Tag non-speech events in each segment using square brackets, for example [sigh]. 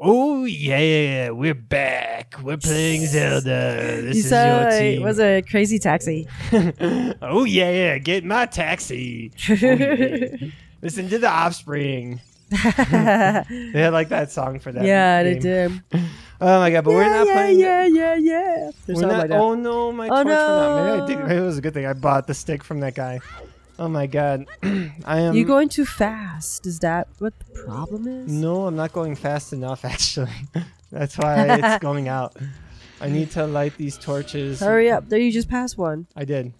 Oh yeah, we're back. We're playing Zelda. This you is your it was a crazy taxi. [laughs] oh yeah, yeah. get my taxi. [laughs] Oh, yeah. Listen to the Offspring. [laughs] They had like that song for that. Yeah, they did. Oh my god, but we're not yeah, playing. yeah, yeah, yeah. Or We're not, like that. oh no, my Oh, torch went out. Maybe I did. no. Maybe it was a good thing I bought the stick from that guy. Oh my god, [clears throat] I am. You're going too fast. Is that what the problem is? No, I'm not going fast enough. [laughs] Actually, that's why [laughs] it's going out. I need to light these torches. Hurry up. There, you just passed one. I did.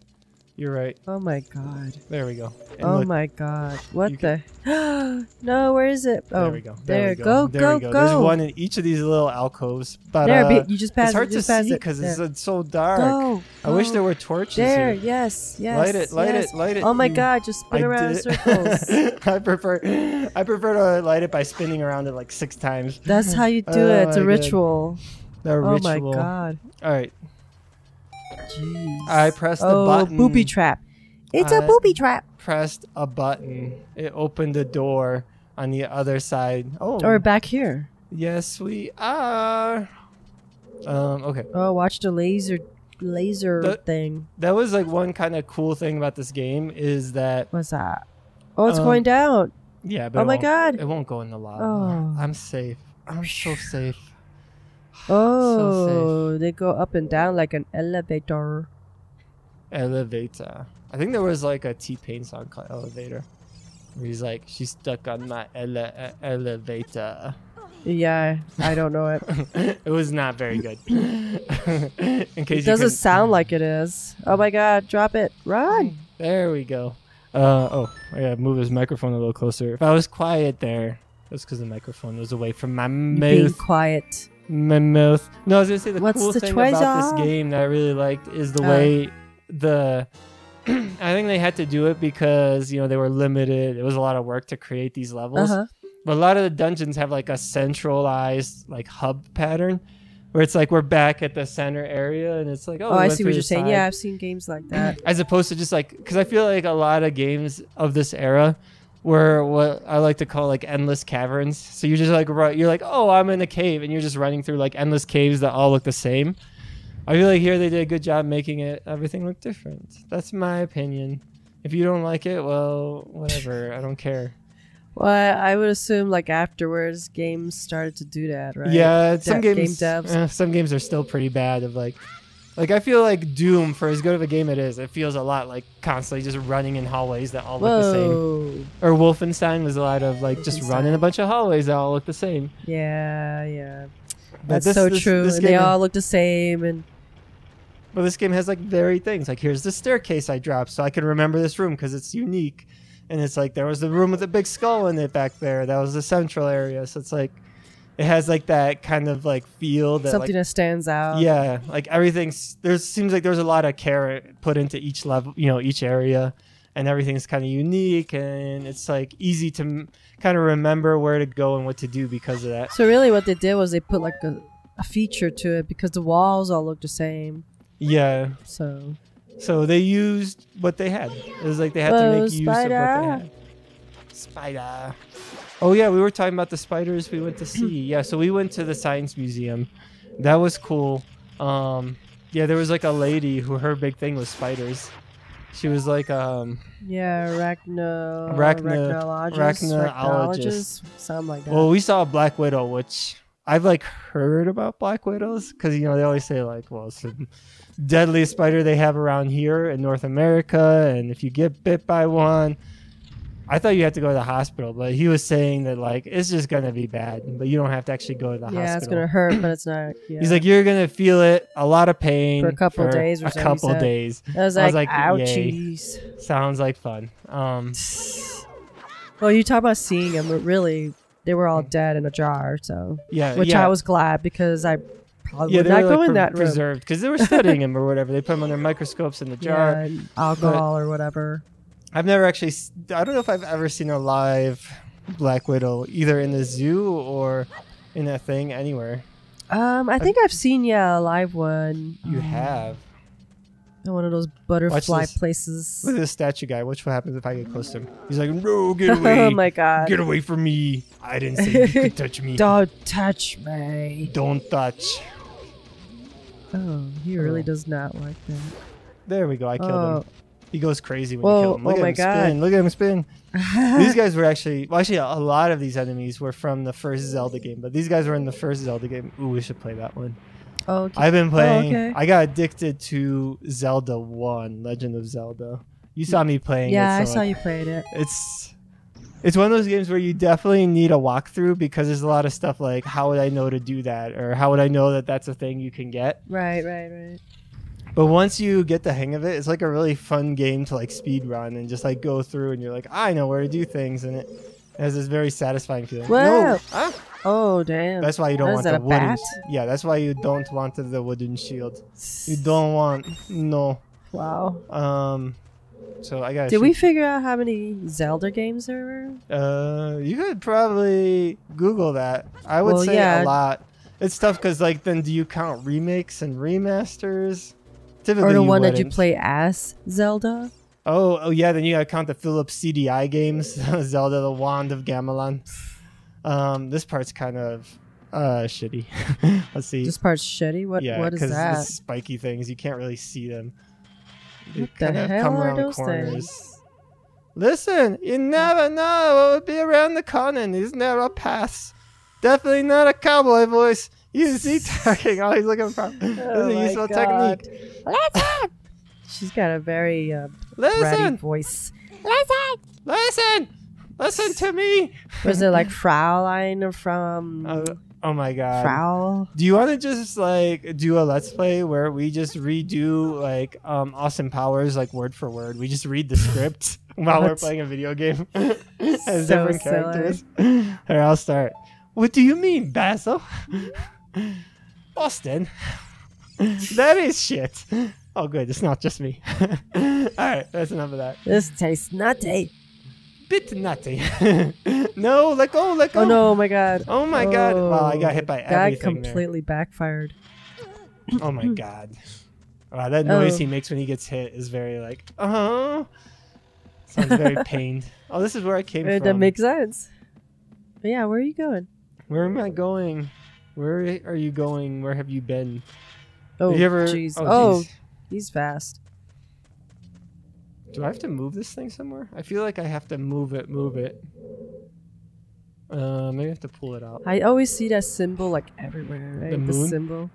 You're right. Oh my god. There we go. And oh look, my god. What the? [gasps] no, where is it? Oh, There we go. There, we go, There go, we go. go. There's one in each of these little alcoves, but there, uh, you just passed it's hard it. to see because There. it's, so dark. Go. I wish there were torches There, here. yes, yes. Light it, light yes. it, light it. Oh my you- god, just spin I around in [laughs] circles. I prefer I prefer to light it by spinning around it like six times. That's how you do Oh it. It's a my God. ritual. Oh my god. All right. Jeez. I pressed the oh, button. booby trap. It's a I- booby trap. Pressed a button. It opened the door on the other side. Oh. Or back here. yes, we are. Um. Okay. Oh, watch the laser laser The- thing. That was like one kind of cool thing about this game is that What's that? Oh, it's Um, going down. yeah. But Oh my God. It won't go in the lava. Oh. I'm safe. I'm so safe. Oh, they go up and down like an elevator. Elevator. I think there was like a T Pain song called Elevator. Where he's like, she's stuck on my ele- elevator. Yeah, I don't know it. [laughs] it was not very good. [laughs] [laughs] In case It doesn't sound like it is. Oh my god, drop it. Run. There we go. Uh, oh, I gotta move his microphone a little closer. If I was quiet there, that's because the microphone was away from my You Being quiet. My mouth. No, I was gonna say the What's cool the thing about this game that I really liked is the Uh. way the. [clears throat] I think they had to do it because you know they were limited. It was a lot of work to create these levels. huh. But a lot of the dungeons have like a centralized like hub pattern, where it's like we're back at the center area, and it's like oh, Oh, we I see what you're saying. side Yeah, I've seen games like that. [clears throat] as opposed to just like because I feel like a lot of games of this era were what I like to call like endless caverns. So you just like you're like oh I'm in a cave and you're just running through like endless caves that all look the same. I feel like here they did a good job making it everything look different. That's my opinion. If you don't like it, well, whatever. I don't care. Well, I would assume like afterwards, games started to do that, right? Yeah, some games. game devs. eh, some games are still pretty bad. Of like, like I feel like Doom, for as good of a game it is, it feels a lot like constantly just running in hallways that all look the same. Or Wolfenstein was a lot of like just running a bunch of hallways that all look the same. Yeah, yeah. But That's this- so this- true. this they all look the same. And But this game has like varied things. Like here's the staircase I dropped, so I can remember this room because it's unique. And it's like there was the room with the big skull in it back there. That was the central area. So it's like it has like that kind of like feel that something like that stands out. yeah, like everything's there seems like there's a lot of care put into each level, you know, each area, and everything's kind of unique and it's like easy to m- kind of remember where to go and what to do because of that. So really, what they did was they put like a, a feature to it because the walls all look the same. Yeah. So So they used what they had. It was like they had to make use of what they spider. had. Spider. Oh yeah, we were talking about the spiders we went to see. [clears throat] Yeah, so we went to the science museum. That was cool. Um yeah, there was like a lady who her big thing was spiders. She was like um yeah, arachno, Arachno- arachnologist, arachnologist. arachnologist, something like that. well, we saw a Black Widow, which I've like heard about Black Widows because you know they always say like, well, it's the deadliest spider they have around here in North America, and if you get bit by one, I thought you had to go to the hospital, but he was saying that like it's just gonna be bad, but you don't have to actually go to the yeah, hospital. Yeah, it's gonna hurt, but it's not. [clears throat] Yeah. He's like, you're gonna feel it, a lot of pain For a couple for days or a couple days. I was I was like, like, ouchies. Sounds like fun. Um, Well, you talk about seeing them, but really, they were all dead in a jar. So, yeah, which yeah. I was glad because I probably yeah, would not were go like in that room. preserved because they were studying him or whatever. They put him under microscopes in the [laughs] jar. Alcohol or whatever. I've never actually. I don't know if I've ever seen a live Black Widow either in the zoo or in a thing anywhere. Um, I think I've seen yeah a live one. You Um, have. One of those butterfly this. places. Look at this statue guy. Watch what happens if I get close to him. He's like, no, [laughs] get away. oh my god. Get away from me. I didn't say you could touch me. [laughs] Don't touch me. Don't touch. Oh, he really Oh. does not like that. There we go. I killed Oh. him. He goes crazy when Whoa, you kill him. Look oh at my him God. spin. Look at him spin. [laughs] these guys were actually, well, actually, a lot of these enemies were from the first Zelda game, but these guys were in the first Zelda game. Ooh, we should play that one. Oh, okay. I've been oh, playing. okay. I got addicted to Zelda One, Legend of Zelda. You saw me playing. yeah, it, I so, saw like, you played it. It's it's one of those games where you definitely need a walkthrough because there's a lot of stuff like how would I know to do that or how would I know that that's a thing you can get. Right, right, right. But once you get the hang of it, it's like a really fun game to like speed run and just like go through and you're like, I know where to do things and it has this very satisfying feeling. No, Whoa. ah, Oh, damn. that's why you don't What want the wooden. bat? Yeah, that's why you don't want the, wooden shield. You don't want no. Wow. Um, so I got. Did we figure out how many Zelda games there were? Uh, you could probably Google that. I would Well, say yeah. a lot. It's tough because like then do you count remakes and remasters? Or the one that you play as Zelda? Oh, oh yeah. Then you gotta count the Philips CDI games, [laughs] Zelda: The Wand of Gamelon. Um, this part's kind of uh shitty. [laughs] Let's see. This part's shitty. What yeah, what is that? spiky things you can't really see them. They What the kind of hell come are around those corners. things? Listen, you never know what would be around the corner. and These narrow paths. Definitely not a cowboy voice. See [laughs] talking. Oh, he's looking for. This Oh is a my useful God. technique. She's got a very uh, Listen, voice. listen, listen to me. Was it like [laughs] Fraulein from Uh, oh my god. Frau? Do you want to just like do a let's play where we just redo like um Austin Powers like word for word? We just read the [laughs] script while we're playing a video game as So different silly. characters. Here, I'll start. What do you mean, Basil? Austin. that is shit. Oh, good. It's not just me. [laughs] All right, that's enough of that. This tastes nutty. Bit nutty. [laughs] no, let go, let go. Oh no, oh my god. Oh my god. Wow, I got hit by That everything there. completely backfired. [clears throat] Oh my god. Wow, that noise Oh. he makes when he gets hit is very like, uh huh. Sounds very [laughs] pained. Oh, this is where I came Uh, from. that makes sense. But yeah, where are you going? where am I going? Where are you going? Where have you been? Oh, Have you ever? jeez. Oh, Oh, jeez. he's fast. Do I have to move this thing somewhere? I feel like I have to move it, move it. Uh, maybe I have to pull it out. I always see that symbol like everywhere, right? The moon? symbol.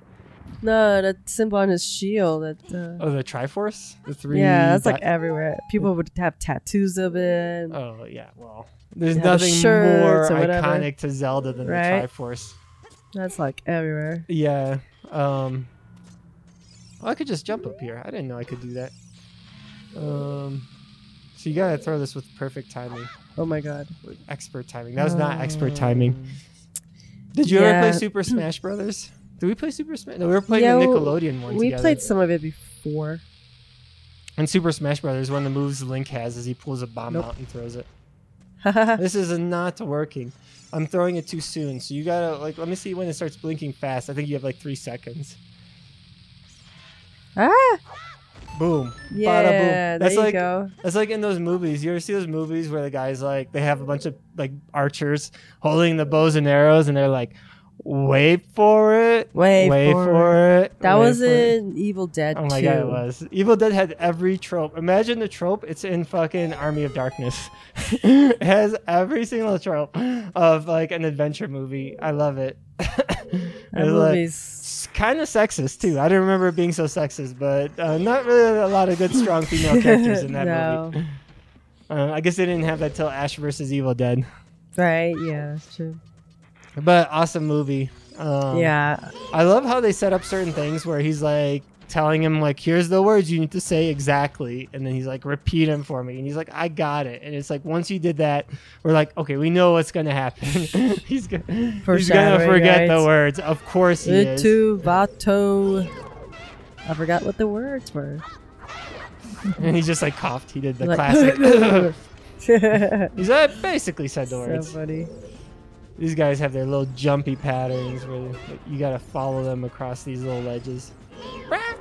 No, that symbol on his shield. That. Uh, Oh, the Triforce, the three. yeah, that's like everywhere. People would have tattoos of it. Oh yeah, well, there's the nothing more iconic to Zelda than Right? the Triforce. That's like everywhere. Yeah. Um. Well, I could just jump up here. I didn't know I could do that. Um. So you gotta throw this with perfect timing, Oh my god. with expert timing. That was not expert timing. Um, Did you ever play Super [clears throat] Smash Brothers? Did we play Super Smash? No, we were playing Yeah, the Nickelodeon one We together. played some of it before. In Super Smash Brothers, one of the moves Link has is he pulls a bomb Nope. out and throws it. [laughs] This is not working. I'm throwing it too soon. So you gotta like let me see when it starts blinking fast. I think you have like three seconds. ah, Boom. Boom. yeah, there That's you like go. that's like in those movies. You ever see those movies where the guys like they have a bunch of like archers holding the bows and arrows and they're like, wait for it. Wait, for, for it. That wait was for it." Evil Dead Oh my 2. god, it was. Evil Dead had every trope. Imagine the trope. It's in fucking Army of Darkness. [laughs] it has every single trope of like an adventure movie. I love it. [laughs] That It's like- movie's kind of sexist too. I don't remember it being so sexist, but uh, not really a lot of good, strong female [laughs] characters in that no. movie. Uh, I guess they didn't have that till Ash versus Evil Dead. Right, yeah, that's true. But awesome movie. Um, yeah. I love how they set up certain things where he's like telling him like, "Here's the words you need to say exactly," and then he's like, "Repeat them for me," and he's like, "I got it." And it's like once you did that, we're like, "Okay, we know what's gonna happen." [laughs] he's gonna he's gonna forget the words. Of course he is. Itu Vato. I forgot what the words were. [laughs] And he just like coughed. He did the Like- classic. so [laughs] he's uh, basically said the words. funny. These guys have their little jumpy patterns where you gotta follow them across these little ledges. I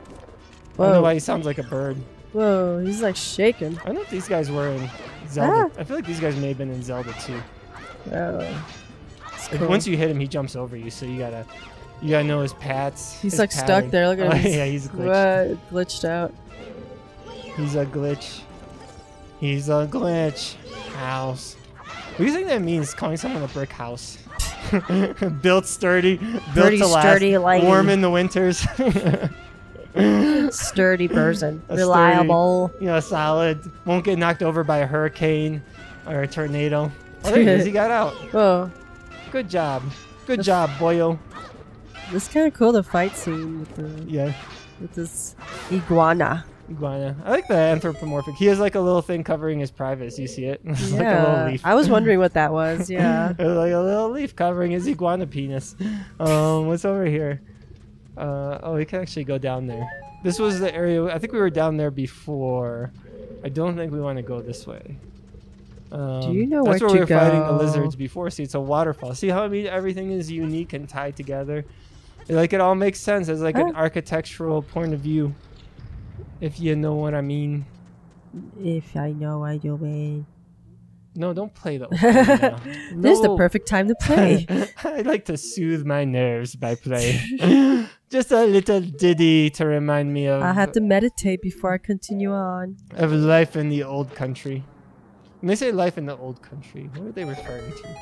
don't know why he sounds like a bird. Whoa, he's like shaking. I don't know if these guys were in Zelda. Ah. I feel like these guys may have been in Zelda too. Oh. Like, cool. Once you hit him, he jumps over you, so you gotta you gotta know his pats. He's his like stuck there. Look at [laughs] Oh, him. yeah, he's glitched. What? Glitched out. He's a glitch. He's a glitch. House. What do you think that means? Calling someone a brick house. [laughs] built sturdy, built Pretty to last, sturdy, like- warm in the winters. [laughs] Sturdy person. [laughs] A Reliable. you know, solid. Won't get knocked over by a hurricane or a tornado. Oh, there he is. He got out. Whoa. Good job. Good job, boyo. It's kind of cool. The fight scene with the Yeah, with this iguana. Iguana. I like the anthropomorphic. He has like a little thing covering his privates. You see it? It's [laughs] like a little Yeah. leaf. I was wondering what that was. Yeah. [laughs] It's like a little leaf covering his iguana penis. Um, what's over here? Uh, oh, we can actually go down there. This was the area. I think we were down there before. I don't think we want to go this way. Um, you know that's where where we were fighting the lizards before. See, it's a waterfall. See how I mean everything is unique and tied together. Like it all makes sense as like an architectural point of view. If you know what I mean. if I know I do mean. No, don't play the. [laughs] opening now. This is the perfect time to play. [laughs] I like to soothe my nerves by playing. [laughs] Just a little ditty to remind me of I have to meditate before I continue on. of life in the old country. When they say life in the old country, what are they referring to?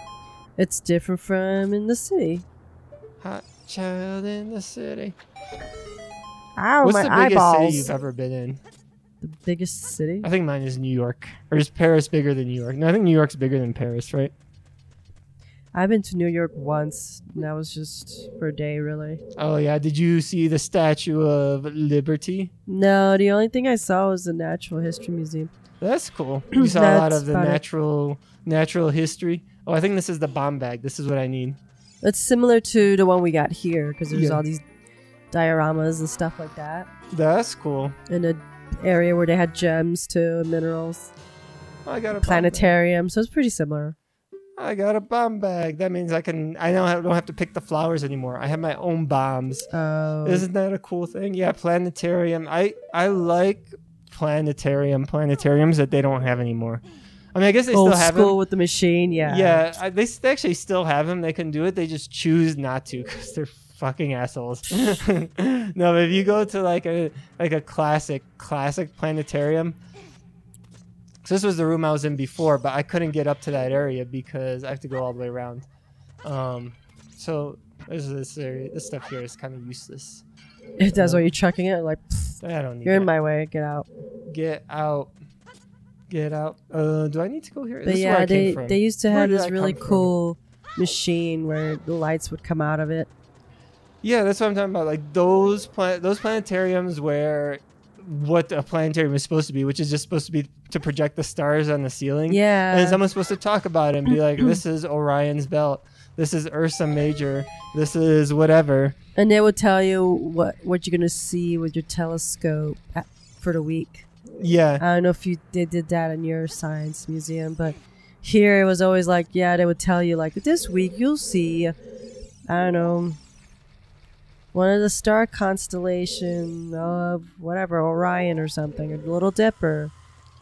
It's different from in the city. Hot child in the city. Ow, What's my the biggest eyeballs. city you've ever been in? The biggest city? I think mine is New York. Or is Paris bigger than New York? No, I think New York's bigger than Paris, right? I've been to New York once. And that was just for a day, really. Oh yeah. Did you see the Statue of Liberty? No, the only thing I saw was the Natural History Museum. That's cool. [clears throat] You saw a lot That's of the about it. natural natural history. Oh, I think this is the bomb bag. This is what I need. It's similar to the one we got here because there's Yeah. all these dioramas and stuff like that. That's cool. In an area where they had gems too, minerals, I got a planetarium. So it's pretty similar. I got a bomb bag. That means I can. I don't have, don't have to pick the flowers anymore. I have my own bombs. Oh, Isn't that a cool thing? Yeah, planetarium. I I like planetarium planetariums that they don't have anymore. I mean, I guess they old still have school them. with the machine. Yeah. Yeah, I, they, they actually still have them. They can do it. They just choose not to [laughs] because they're fucking assholes. [laughs] no, but if you go to like a like a classic classic planetarium, so this was the room I was in before, but I couldn't get up to that area because I have to go all the way around. Um, so there's this area. This stuff here is kind of useless. It does while you're chucking it. Like, pfft, I don't need. you're in my way. Get out. Get out. Get out. Uh, do I need to go here? But this yeah, they from. they used to Where have this really come from? cool machine where the lights would come out of it. Yeah, that's what I'm talking about. Like those plan- those planetariums where what a planetarium is supposed to be, which is just supposed to be to project the stars on the ceiling. Yeah. And someone's supposed to talk about it and be like, [clears throat] "This is Orion's belt. This is Ursa Major. This is whatever." And they would tell you what what you're gonna see with your telescope at, for the week. Yeah, I don't know if you they did that in your science museum, but here it was always like, yeah, they would tell you like this week you'll see, I don't know, one of the star constellation of whatever Orion or something or Little Dipper.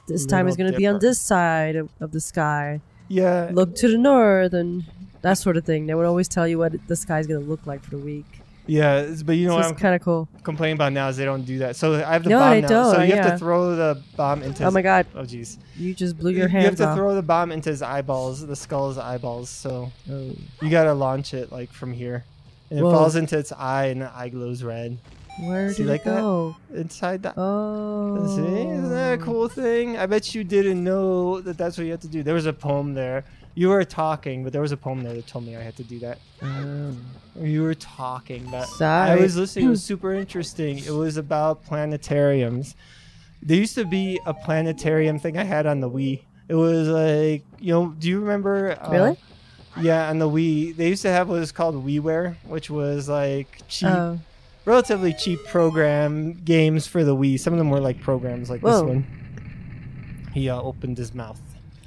This time is going to be on this side of, of the sky. yeah. Look to the north and that sort of thing. They would always tell you what the sky's going to look like for the week. Yeah, but you know so what kind of cool. complaining about now is they don't do that. So I have the No, bomb they now. don't, so you have to throw the bomb into. Oh his- my god, Oh jeez. you just blew You your you have to off. throw the bomb into his eyeballs, the skull's eyeballs. So Oh. you gotta launch it like from here, and it falls into its eye, and the eye glows red Where See, did like it that? go? inside the. Oh. See, isn't that a cool thing? I bet you didn't know that that's what you had to do. There was a poem there. You were talking, but there was a poem there that told me I had to do that. You were talking, but I was listening. It was [clears throat] super interesting. It was about planetariums. There used to be a planetarium thing I had on the Wii. It was like, you know, do you remember? uh, Really? Yeah, on the Wii, they used to have what was called WiiWare, which was like cheap, Oh. relatively cheap program games for the Wii. Some of them were like programs like this one. He uh, opened his mouth.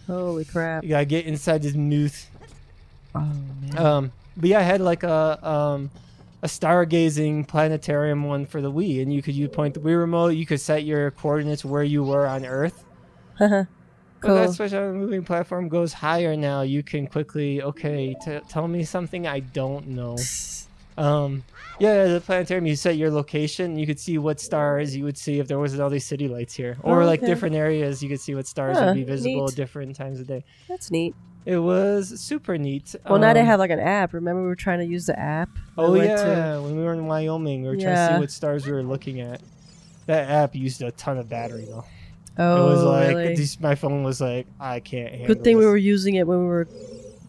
Holy crap. You gotta get inside his mouth. Oh man. Um, but yeah, I had like a um, a stargazing planetarium one for the Wii, and you could you point the Wii remote. You could set your coordinates where you were on Earth. Cool. When that switch on the moving platform goes higher now, you can quickly okay tell me something I don't know. Um, yeah, the planetarium. You set your location. You could see what stars you would see if there wasn't all these city lights here, or Oh, like different areas. You could see what stars Huh, would be visible neat. different times of day. That's neat. It was super neat. Well, now they Um, have like an app. Remember we were trying to use the app? Oh yeah, to- when we were in Wyoming, we were trying to see what stars we were looking at. That app used a ton of battery though. Oh, it was like really? these, my phone was like, I can't Good thing we were using it when we were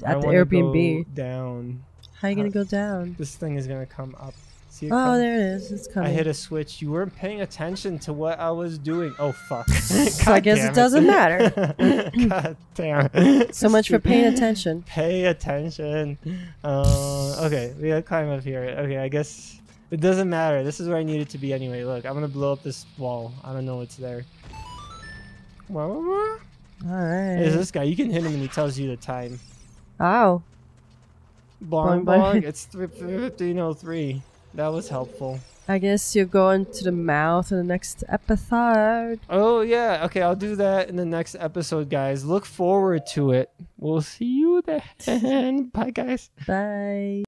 I at the Airbnb. down. How are you gonna uh, go down? This thing is gonna come up. See it Oh, come? there it is. It's coming. I hit a switch. You weren't paying attention to what I was doing. Oh fuck! [laughs] So I [laughs] guess damn it doesn't matter. [laughs] God damn. So much for paying attention. Pay attention. Uh, okay, we gotta climb up here. Okay, I guess it doesn't matter. This is where I need it to be anyway. Look, I'm gonna blow up this wall. I don't know what's there. All right. Is this guy? You can hit him and he tells you the time. Ow. Bong Boing, boing. bong. It's 1503. That was helpful. I guess you're going to the mouth in the next episode. Oh yeah. Okay, I'll do that in the next episode, guys. Look forward to it. We'll see you then. [laughs] Bye, guys. Bye.